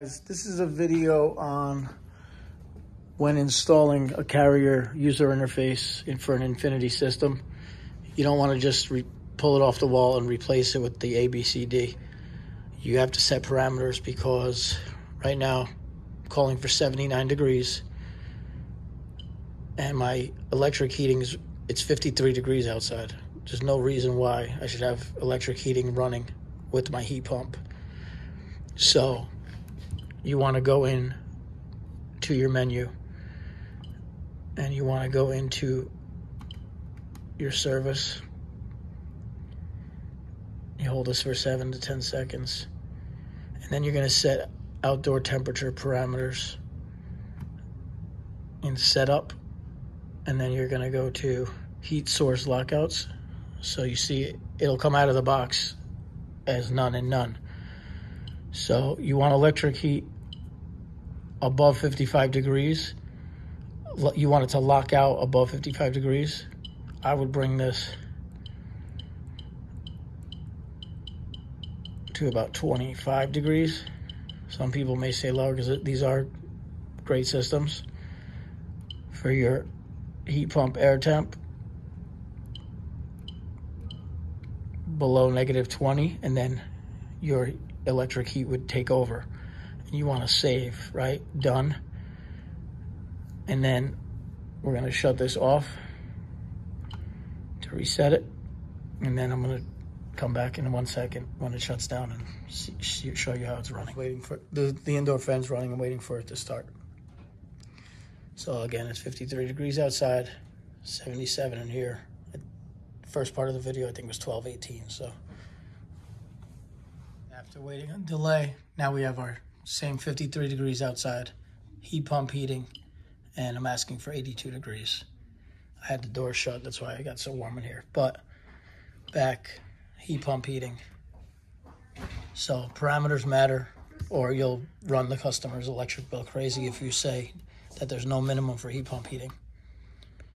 This is a video on when installing a carrier user interface in for an Infinity system. You don't want to just pull it off the wall and replace it with the ABCD. You have to set parameters because right now I'm calling for 79 degrees and my electric heating is it's 53 degrees outside. There's no reason why I should have electric heating running with my heat pump. So you want to go in to your menu and you want to go into your service. You hold this for seven to 10 seconds. And then you're going to set outdoor temperature parameters in setup. And then you're going to go to heat source lockouts. So you see it'll come out of the box as none and none. So you want electric heat above 55 degrees. You want it to lock out above 55 degrees. I would bring this to about 25 degrees. Some people may say lower because these are great systems for your heat pump air temp below negative 20 and then your electric heat would take over you want to save, right? Done. And then we're going to shut this off to reset it. And then I'm going to come back in one second when it shuts down and see, show you how it's running. Waiting for the, the indoor fan's running and waiting for it to start. So again, it's 53 degrees outside, 77 in here. First part of the video, I think was 12, 18. So after waiting on delay, now we have our same 53 degrees outside, heat pump heating, and I'm asking for 82 degrees. I had the door shut, that's why I got so warm in here. But back, heat pump heating. So parameters matter, or you'll run the customer's electric bill crazy if you say that there's no minimum for heat pump heating.